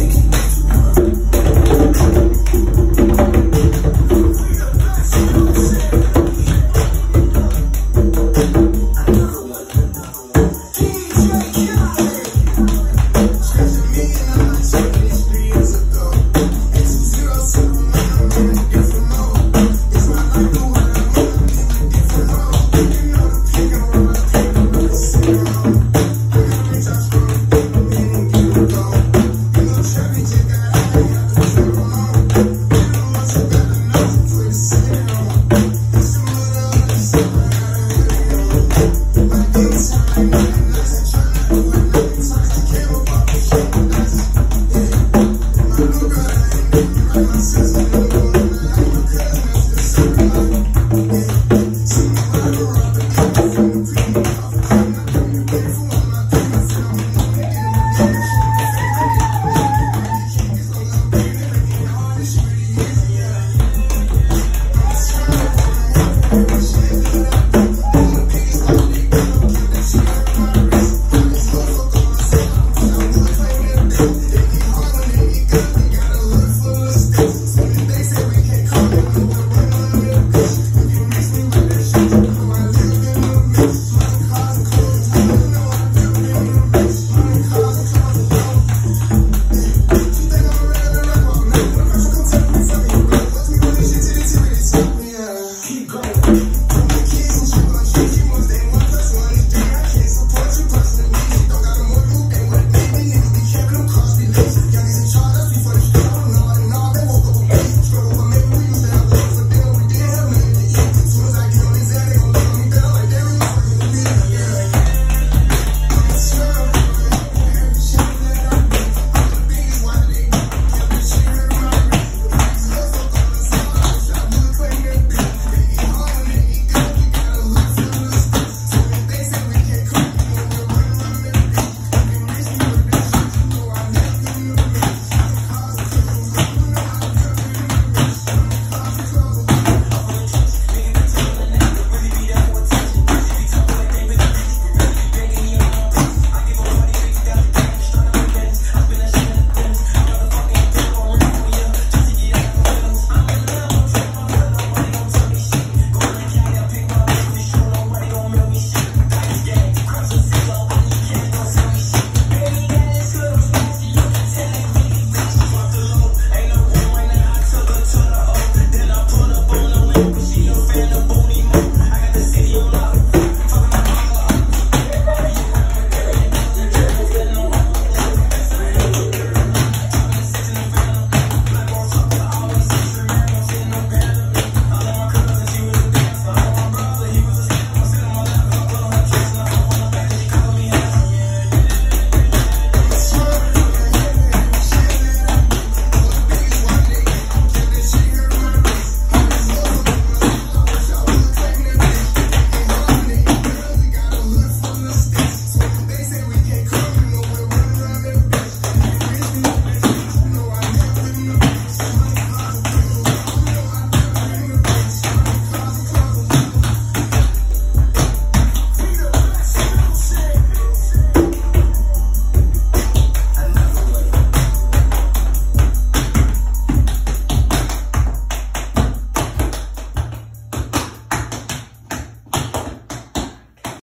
singing. Thank